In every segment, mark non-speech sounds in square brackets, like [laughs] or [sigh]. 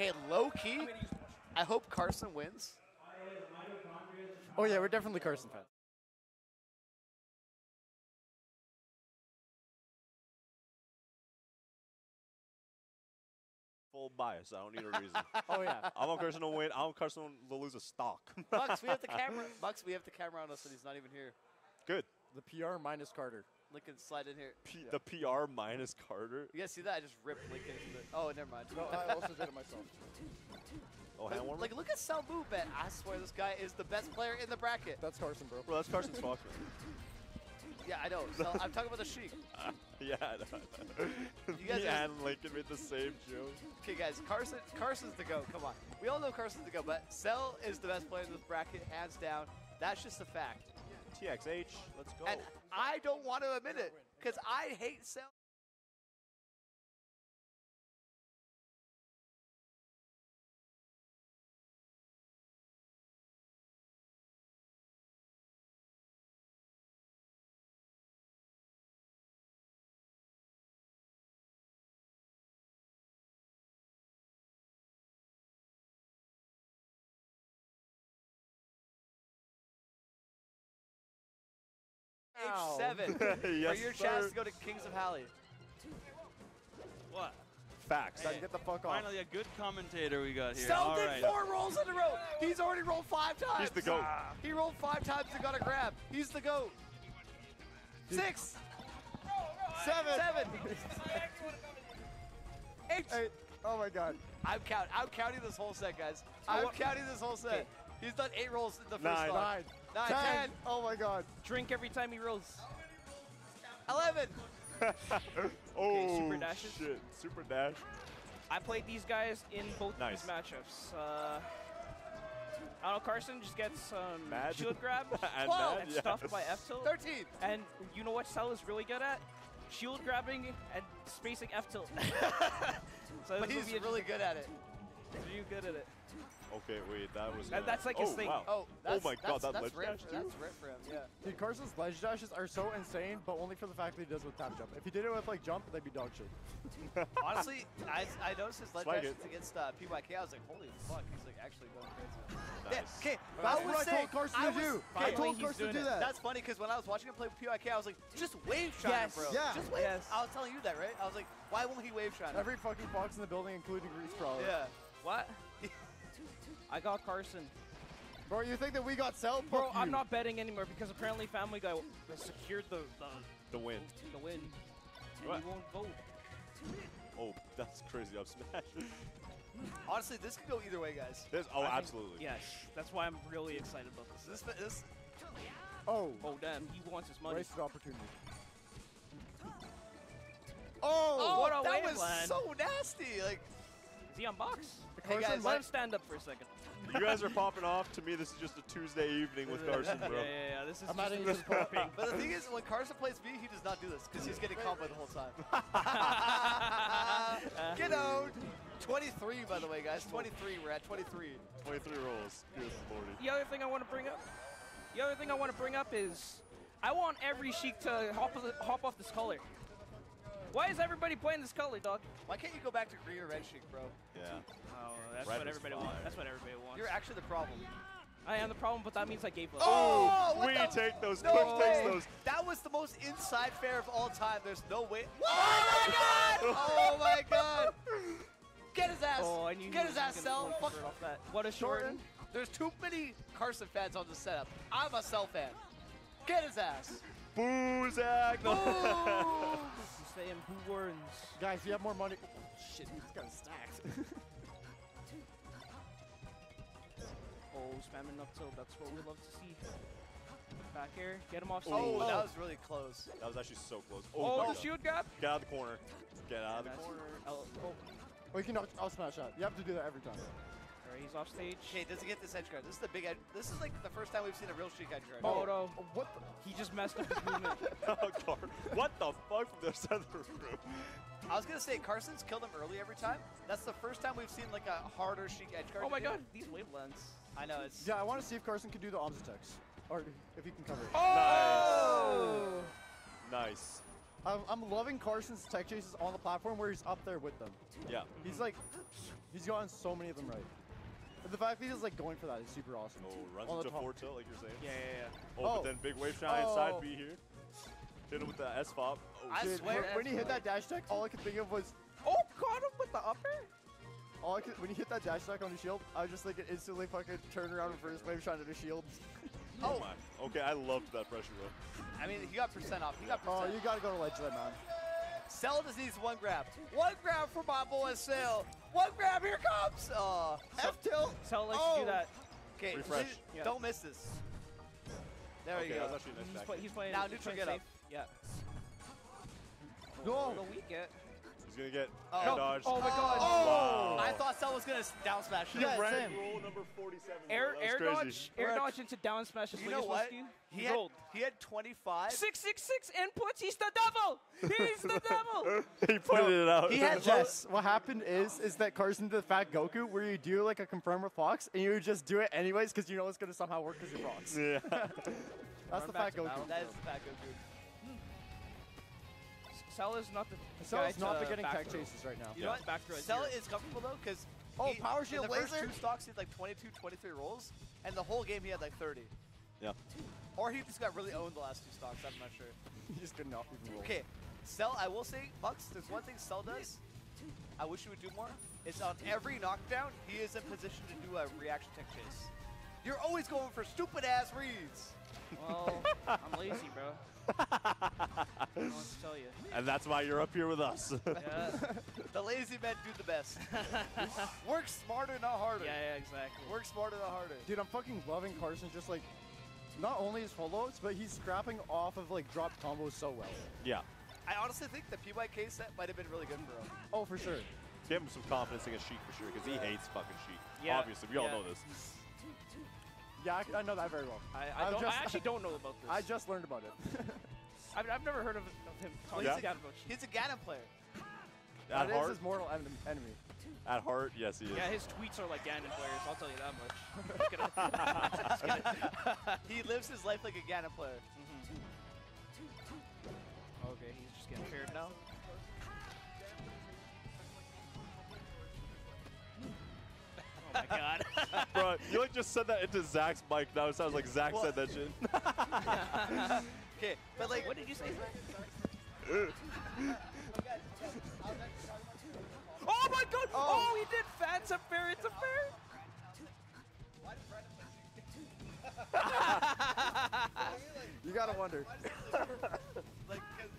Hey, low key, I hope Carson wins. Oh yeah, we're definitely Carson fans. Full bias. I don't need a reason. [laughs] Oh yeah. I want Carson to win. I want Carson to lose a stock. Bucks, we have the [laughs] camera. Bucks, we have the camera on us, and he's not even here. Good. The PR minus Carter. Lincoln, slide in here. P- The PR minus Carter. You guys see that? I just ripped Lincoln. Into the, oh, never mind. No, I also did it myself. Oh, hand warmer. like, look at Sal Move I swear this guy is the best player in the bracket. That's Carson, bro. Bro, that's Carson's Fox. Yeah, I know. Sal, I'm talking about the Sheik. [laughs] yeah, I know. I know. You guys Me are- and Lincoln made the same joke. Okay, guys, Carson, Carson's the go. Come on, we all know Carson's the go, but Cell is the best player in this bracket, hands down. That's just a fact, TXH, let's go. and I don't want to admit it because I hate Cell. H7 [laughs] yes, for your chance to go to Kings of Halley. What? Facts. Hey, get the fuck off. Finally, a good commentator we got here. Stel did right. four rolls in a row. He's already rolled five times. He's the GOAT. Ah. He rolled five times and got a grab. He's the GOAT. Six. Seven. Seven. Eight. Eight. Oh my god. I'm count. I'm counting this whole set, guys. I'm counting this whole set. He's done eight rolls in the first Nine. Nine. Nine, Ten. ten. Oh my god. Drink every time he rolls. Eleven. [laughs] Oh, super dashes. shit. Super dash. I played these guys in both Nice. these matchups. Uh, I don't know, Carson just gets um, Mad. shield grab [laughs] and Twelve. mad, and yeah. stuffed by F tilt. Thirteen. And you know what Cell is really good at? Shield grabbing and spacing F tilt. [laughs] so But he's will be a- really good at it. Are you good at it. Okay, wait, that was. And uh, that's like oh, his thing. Wow. Oh, that's, my god, that's, that that's ledge rip. dash too? That's rip for him. Yeah. Dude, Carson's ledge dashes are so insane, but only for the fact that he does with tap jump. If he did it with like jump, they'd be dog shit. [laughs] Honestly, I, I noticed his ledge Spike dashes it. against uh, PYK. I was like, holy fuck, he's like actually going crazy. Nice. Okay, That's I was what I saying, told Carson I to do. okay, I Finally, told he's Carson to doing do it. that. That's funny because when I was watching him play with PYK, I was like, just wave shine Yes. him, bro. Yeah. Just wave. Yes. I was telling you that, right? I was like, why won't he wave shine him? Every fucking fox in the building, including Reese Prowler. yeah. What? I got Carson. Bro, you think that we got Cell? Bro, Fuck I'm not betting anymore because apparently Family Guy secured the the, The win. the win. And he won't vote. Oh, [laughs] that's crazy up smash. Honestly, this could go either way, guys. This, oh, I think- absolutely. Yes, that's why I'm really excited about this. This, this, Oh, Oh, oh damn, he wants his money. wasted opportunity. oh, oh what a that wave was land. so nasty. Like, Is he on box? hey guys, Let I- him stand up for a second. You guys are popping off. To me, this is just a Tuesday evening with Carson, Yeah, bro. yeah, yeah. yeah. This is I'm just adding this this but the thing is, when Carson plays me, he does not do this because he's getting combo the whole time. [laughs] Get out. 23, by the way, guys. 23. We're at 23. 23 rolls. Good lordy. The other thing I want to bring up, the other thing I want to bring up is, I want every Sheik to hop, hop off this color. Why is everybody playing this color, dog? Why can't you go back to green or red Sheik, bro? Yeah. Oh, that's Red what is everybody fire. wants. That's what everybody wants. You're actually the problem. I am the problem, but that means I gave up. Oh, what we take those. No Quick takes those. That was the most inside fair of all time. There's no way. [laughs] Oh my god! Oh my god! Get his ass! Oh, I knew Get his ass, gonna Cell! Fuck. it off that. What a short. There's too many Carson fans on the setup. I'm a Cell fan. Get his ass! Boo, Zach. [laughs] No. Who wins? Guys, you have more money. Shit, he's got stacked. [laughs] Oh, spamming up tilt. That's what we love to see. Back air, get him off stage. Oh, that was really close. That was actually so close. Oh, oh no. the shield grab. Get out of the corner. Get out of the corner. Oh, oh, oh, you can knock, I'll smash that. You have to do that every time. All right, he's off stage. Okay, does he get this edge guard? This is the big edge. This is like the first time we've seen a real Sheik edge guard. Oh, no. Oh, what the? He just messed up his movement. [laughs] Oh, God. what the fuck from the other of the room? I was gonna say Carson's killed him early every time. That's the first time we've seen like a harder Sheik edge guard. Oh my god, these wavelands. I know it's. Yeah, I want to see if Carson can do the arms attacks. Or if he can cover it. Oh! Nice. I'm, I'm loving Carson's tech chases on the platform where he's up there with them. Yeah. He's like, he's gotten so many of them right. But the fact that he's like going for that is super awesome. Oh, runs into top. four tilt like you're saying. Yeah, yeah, yeah. Oh, Oh. but then big wave shine inside Oh. B here. Hit him with the S fob. Oh, I Dude, swear. when, when he hit that dash tech, all I could think of was, Oh, caught him with the upper? all I could, when he hit that dash tech on the shield, I was just thinking instantly fucking turn around and reverse wave shine to the shield. [laughs] Oh. oh my. Okay, I loved that pressure though. I mean, he got percent off. He got Oh, you gotta go to ledge there, man. Cell just needs one grab. One grab for my boy Cell. One grab, here comes. Uh, F tilt. Cell likes Oh. to do that. okay, Refresh. please Yeah. Don't miss this. There okay, you that go. was actually nice He's, play, he's playing. Now neutral playing get up. safe. Yeah. Go. The weak get. He's gonna get Oh. air dodge. Oh my god. Oh, Wow. I thought Cell was gonna down smash. Yeah, Rank same. roll number 47. Air air dodge, air dodge into down smash. is You know what? He He had, rolled. he had 25. Six six six inputs. He's the devil. He's the devil. [laughs] he pointed it out. He had [laughs] Jess. What happened is, is that Carson did the Fat Goku, where you do like a confirm with Fox, and you just do it anyways because you know it's gonna somehow work because you're Fox. yeah. [laughs] That's the Fat Goku. battle. That is the Fat Goku. Cell is not the Cell is guy not to the getting back tech throw. chases right now. You know Yeah. what? Back throw Cell zero. is comfortable though, because Oh, power shield in the first two stocks he had like 22, 23 rolls, and the whole game he had like 30. Yeah. Or he just got really owned the last two stocks. I'm not sure. [laughs] He just could not even roll. Okay, Cell. I will say, Mux. There's one thing Cell does. I wish he would do more. It's on every knockdown, he is in position to do a reaction tech chase. You're always going for stupid ass reads. Well, I'm lazy, bro. I don't know what to tell you. And that's why you're up here with us. Yeah, [laughs] The lazy men do the best. [laughs] Work smarter, not harder. yeah, yeah, exactly. Work smarter, not harder. Dude, I'm fucking loving Carson just like, not only his follows, but he's scrapping off of like drop combos so well. yeah. I honestly think the PYK set might have been really good for him. Oh, for sure. Give him some confidence against Sheik for sure, because he hates fucking Sheik. Yeah, Obviously, we all know this. Yeah, I, I know that very well. I, I'm don't, just- I actually don't know about this. [laughs] I just learned about it. [laughs] I've, I've never heard of, of him talking Yeah. about about. He's a Ganon player. At That is heart, his mortal en- enemy. at heart, yes, he is. Yeah, his tweets are like Ganon players. I'll tell you that much. [laughs] Just kidding. Just kidding. He lives his life like a Ganon player. Mm-hmm. Okay, he's just getting paired now. Oh my god. [laughs] Bro, you like just said that into Zach's mic. Now it sounds like Zach Well- said that shit. [laughs] Okay, but like, what did you say? [laughs] Oh my god! Oh, oh he did fans up fair. It's a fair. You gotta wonder. like, 'cause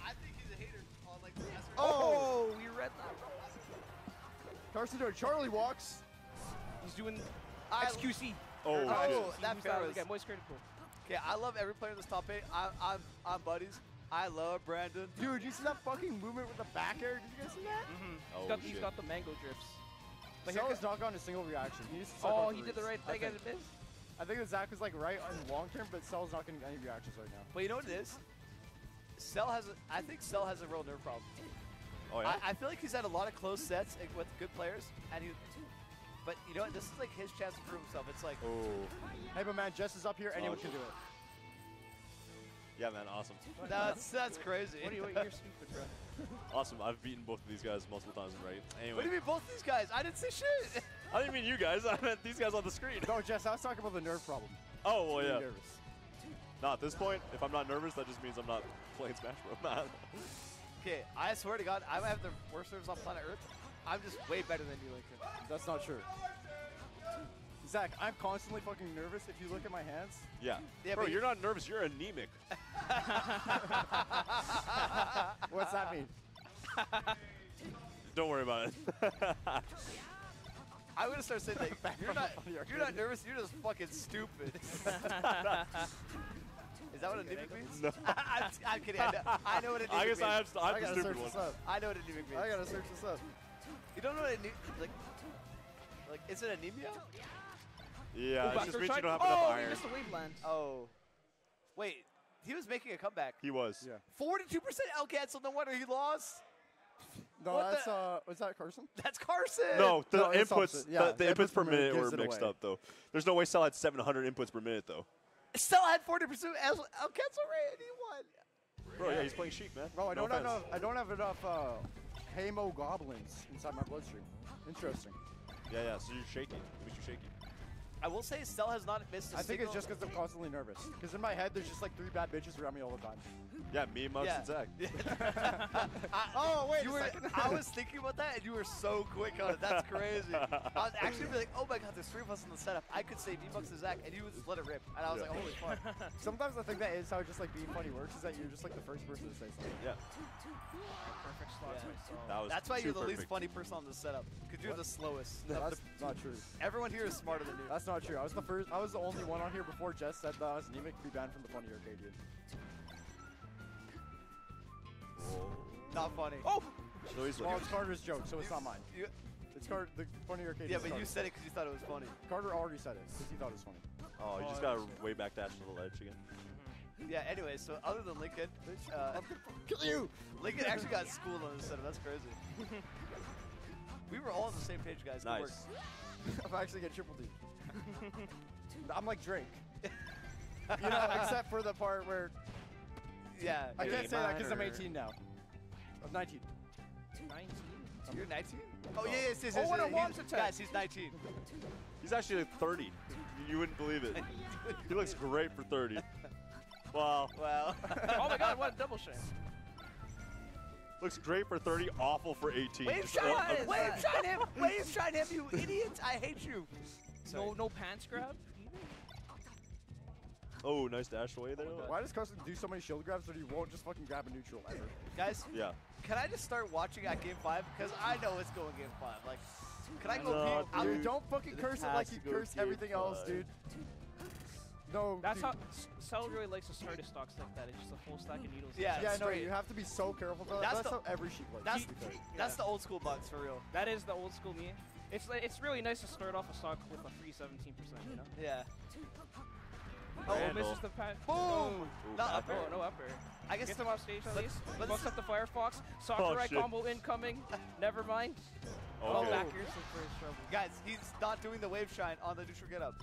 I think he's a hater on like the oh. oh, we read that. Carson Charlie walks. He's doing I- XQC. Oh, Oh, shit. that Use fair Moist critical. Okay, I love every player in this top eight. I'm, I'm, I'm buddies. I love Brandon. Dude, you see that fucking movement with the back air? Did you guys see that? Mm-hmm. Oh, He's got, he's shit. got the mango drips. But Cell here is not gone a single reaction. He needs to oh, he did the right thing and think. it missed. I think that Zach was like right on long term, but Cell's not getting any reactions right now. But you know what it is? Cell has a, I think Cell has a real nerve problem. Oh, yeah? I, I feel like he's had a lot of close sets with good players, and he. But you know what? This is like his chance to prove himself. It's like, oh. Hey, but man, Jess is up here. Anyone Oh, can do it. Yeah, man, awesome. that's that's crazy. What do you? You're stupid, bro. [laughs] Awesome. I've beaten both of these guys multiple times, right? What Anyway, do you mean, both these guys? I didn't say shit. I didn't mean you guys. [laughs] I meant these guys on the screen. No, Jess, I was talking about the nerve problem. Oh, well, Being yeah. Nervous. Not at this point. If I'm not nervous, that just means I'm not playing Smash Bros. Man. [laughs] okay, I swear to God, I might have the worst nerves on planet Earth. I'm just way better than you, Lincoln. That's not true. Zach, I'm constantly fucking nervous if you look at my hands. Yeah. Yeah, Bro, you're not nervous. You're anemic. [laughs] What's that mean? Don't worry about it. I'm gonna start saying like, [laughs] you're not, Funny you're not nervous. You're just fucking stupid. [laughs] Is that what anemic means? No. I'm, I'm kidding. I know, I know what anemic I guess means. I have I'm I the stupid one. I know what anemic means. I gotta search this up. You don't know what anemic like? Like, is it anemia? Yeah, Oh, it back just throw means you don't have oh, enough he iron. missed the wave. Oh, wait. He was making a comeback. He was. Yeah. 42% L cancel. No wonder he lost. No, What that's the- uh, was that Carson? That's Carson. No, the No, inputs. Yeah, the, the the inputs per minute were mixed away. up though. There's no way Cell had 700 inputs per minute though. Still had 40% L, L cancel rate and he won. Bro, yeah, he's playing Sheik, man. Bro, I No don't have enough. I don't have enough uh, Hamo goblins inside my bloodstream. Interesting. Yeah, yeah, so you're shaky. It makes you shaky. I will say Cell has not missed a I think it's single- just because I'm constantly nervous. Because in my head, there's just like three bad bitches around me all the time. Yeah, me, Muggs, Yeah. and Zach. [laughs] I- Oh, wait you a were, second. I was thinking about that, and you were so quick on it. That's crazy. I was actually be like, oh my god, there's three of us in the setup. I could say V-Bucks to Zach, and you would just let it rip. And I was Yeah. like, holy fuck. [laughs] Sometimes I think that is how just like being funny works. Is that you're just like the first person to say something. Yeah, Perfect slots Yeah. myself. that was That's why you're the least funny person on the setup, because you're the slowest. No, that's the- not true. everyone here is smarter than you. That's not true. I was the first. I was the only one on here before Jess said that I was Anemic could be banned from the funny Arcadian. Not funny. Oh! So he's Well, it's Carter's joke, so it's not mine. You- It's Carter. The funny Arcadian. yeah, is but you said it because you thought it was funny. Carter already said it because he thought it was funny. Oh, you just got a way back dash to the ledge again. Yeah, anyway, so other than Lincoln, uh, Kill you! Lincoln actually got schooled on this setup. That's crazy. [laughs] we were all on the same page, guys. Good work. Nice. [laughs] I'm actually getting triple D. [laughs] I'm like Drake. You know, except for the part where Yeah. I can't say that because I'm 18 now. I'm 19. 19. You're 19? Oh, yeah, yes, yes, Oh, what a yes, wants he's- attack. Guys, he's 19. He's actually 30. You wouldn't believe it. He looks great for 30. Wow. Wow. oh my god, what a double shame. [laughs] Looks great for 30, awful for 18. wave Just, shine him! uh, Wave shine him! [laughs] Wave shine him, you idiots! I hate you. No, no pants grab? Oh, nice dash away there. Why does Carson do so many shield grabs but he won't just fucking grab a neutral ever? Guys, Yeah. can I just start watching at game five? Because I know it's going game five. Like, can I go No, peek? Dude, Dude, don't fucking it curse it like you go curse game everything else, dude. No. That's dude. how S- really likes to start his stocks like that. It's just a full stack of needles. Yeah. Yeah, no, you have to be so careful. Bro. That's That's, the- how every sheep plays. That's to be fair. that's the old school bugs for real. That is the old school me. It's li- it's really nice to start off a stock with a free 17%, you know? Yeah. Oh, Randall. misses the pat. Boom! Oh, Not bad up oh, no upper. I guess. Get them off stage at least. but Bucks this- up the Firefox. Sakurai oh, shit. combo incoming. Never mind. Oh, Okay. Oh. back yours for his trouble. Guys, he's not doing the wave shine on the neutral get up.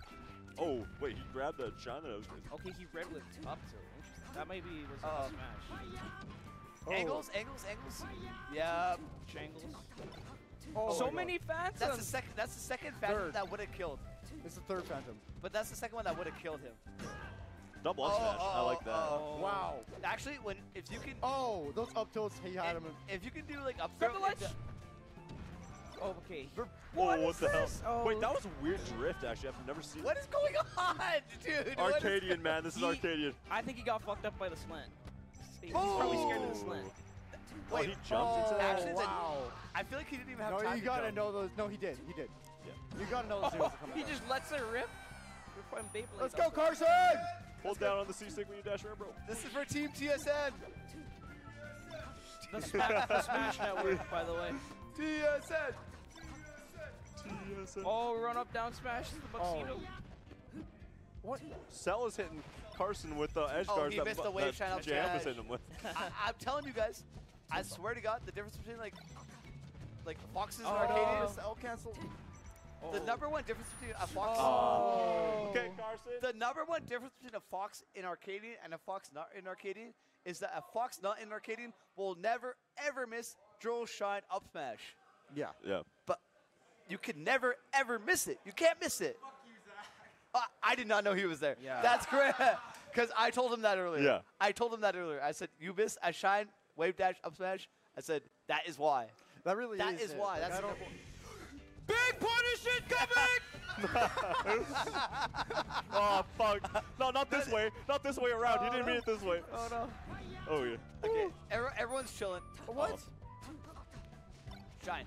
Oh, wait, he grabbed a shine that was crazy. Okay, he red with up to. Interesting. That maybe was a Uh-oh. smash. Oh. Angles, angles, angles. Yeah. Shangles. Oh so many phantoms. That's the second. That's the second phantom Third. that would have killed. It's the third phantom. But that's the second one that would have killed him. Double up Oh, smash. I oh, like that. Oh, oh, oh, oh. Wow. Actually, when if you can, Oh, those up tilts, he had him. if you can do like up Grab throw the ledge. into- Oh, okay. Whoa, What what is the this? hell? Oh. Wait, that was a weird drift, actually. I've never seen What is going on, [laughs] dude? Arcadian, man. This is He- Arcadian. I think he got fucked up by the slant. He's probably scared of the slant. Oh, Wait, he jumped into oh, that. Actually, it's wow. I feel like he didn't even have No, time you to gotta jump. know those. No, he did. He did. Yeah. You gotta know those zeros are coming [laughs] he out. just lets it rip. We're playing Beyblade. Let's go, outside. Carson! Hold down on the C stick when you dash air, bro. This is for Team TSN. The, sma- the Smash Network, by the way. TSN. TSN. Oh, run up, down smash. The Bucksito. Oh. What? Cell is hitting Carson with the edge Oh, guards he that, missed the wave that shine up Jam was smash. hitting him with. [laughs] I, I'm telling you guys, I swear to God, the difference between like, like foxes and Oh. Arcadians, L cancel. The number one difference between a fox. Oh. Okay, Carson. The number one difference between a fox in Arcadian and a fox not in Arcadian is that a fox not in Arcadian will never ever miss drill shine up smash, Yeah. yeah. but you can never ever miss it. You can't miss it. Fuck you, Uh, I did not know he was there. Yeah. That's correct. Because [laughs] I told him that earlier. Yeah. I told him that earlier. I said, you miss a shine, wave dash, up smash. I said, that is why. That really That is. is it. why. Like, That's [laughs] Oh, fuck. No, not this way. Not this way around. He didn't mean it this way. oh no. Oh, yeah. Okay, every- everyone's chilling. Oh. What? Shine.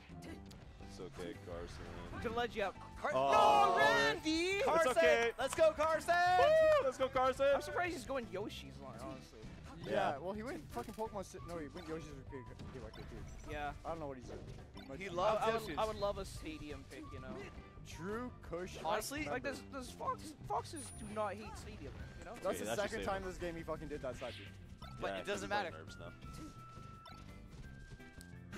It's okay, Carson. I'm gonna ledge you up. Car- Oh. no, Randy! Carson! okay. Let's go, Carson! Woo! Let's go, Carson. I'm surprised he's going Yoshi's line, honestly. Yeah. Yeah. Well, he went fucking Pokemon. Ci- No, he went Yoshi's Arcade Arcade like too. Yeah. I don't know what he's doing. He loves I, would, Yoshi's. I would love a stadium pick, you know. True Kush. Honestly, Like, member. does, does Fox, Foxes do not hate stadium, you know? That's Okay, the that's second time this game he fucking did that side B. But Yeah, it doesn't matter. Nerves now.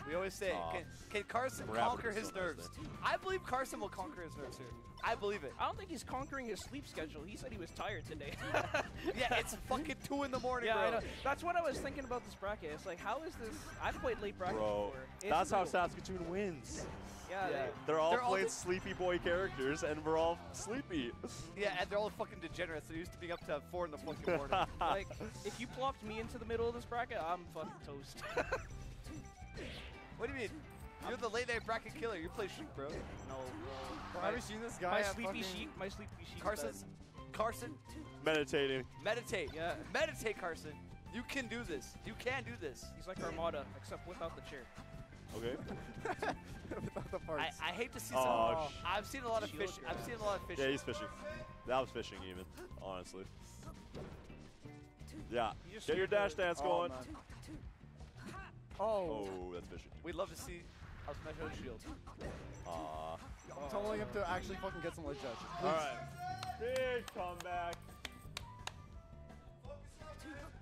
We always say, Aw. can, can Carson Rapid conquer his nerves? I believe Carson will conquer his nerves here. I believe it. I don't think he's conquering his sleep schedule. He said he was tired today. [laughs] Yeah, it's fucking two in the morning, yeah, bro. I know. That's what I was thinking about this bracket. It's like, how is this? I've played late bracket Bro, before. It's that's how. Saskatoon wins. Yeah, Yeah. they- They're all They're playing the- sleepy boy characters, and we're all sleepy. Yeah, and they're all fucking degenerates. They're used to being up to four in the fucking morning. [laughs] like, if you plopped me into the middle of this bracket, I'm fucking toast. [laughs] what do you mean? You're the late night bracket killer. You play Sheik, bro. no, Bro, my, have you seen this guy? my sleepy fucking- sheep, my sleepy sheep. Carson, Carson, Meditating. meditate. Yeah. Meditate, Carson. You can do this. You can do this. He's like Armada, except without the chair. Okay. [laughs] Without the parts. I, I hate to see Oh, some. sh- I've seen a lot of Shield fish. I've seen a lot of fish. Yeah, he's fishing. That was fishing, even, honestly. Yeah. You Get your dash dance Oh, going. man. [laughs] Oh, Oh, that's fishing. We'd love to see our smash out shield. Aw. I'm telling him to actually fucking get some ledge judge. All right. Big comeback.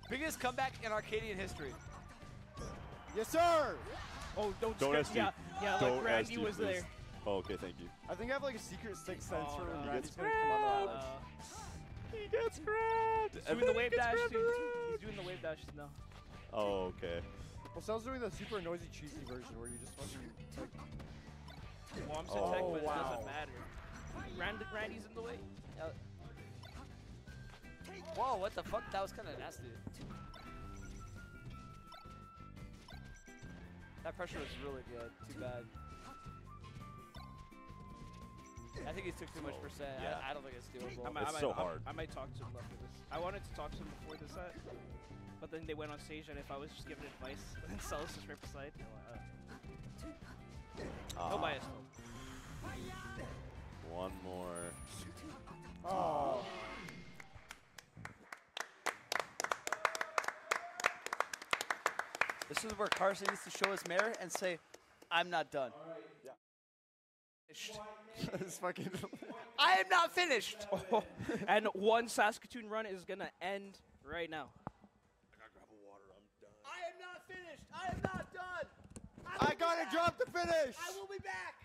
Biggest comeback in Arcadian history. Yes, sir. Oh, don't, Don't skip- SD. Yeah, yeah, like Don't Randy SD, was please. there. Oh, okay, thank you. I think I have like a secret sixth sense Oh, for no. when He Randy's gets gonna come out of that Uh. He gets grabbed. he's and doing the wave dash grabbed too. He's doing the wave dash now. Oh, okay. Well, Sal's doing the super noisy, cheesy version where you just fucking like. Well, I'm Oh, tech, but it wow. doesn't matter. Randy, Randy's in the way. Whoa, what the fuck? That was kind of nasty. That pressure was really good. Too bad. I think he took too much percent. yeah. I, I don't think it's doable. I might, It's I might, so I- hard. I, might talk to him after this. I wanted to talk to him before the set, but then they went on stage, and if I was just giving advice, [laughs] then Celis just right beside. I'm This is where Carson needs to show his merit and say, "I'm not done." Finished. [laughs] it's fucking. I am not finished. [laughs] and one Saskatoon run is gonna end right now. I am not finished. I am not done. I gotta drop the finish. I will be back.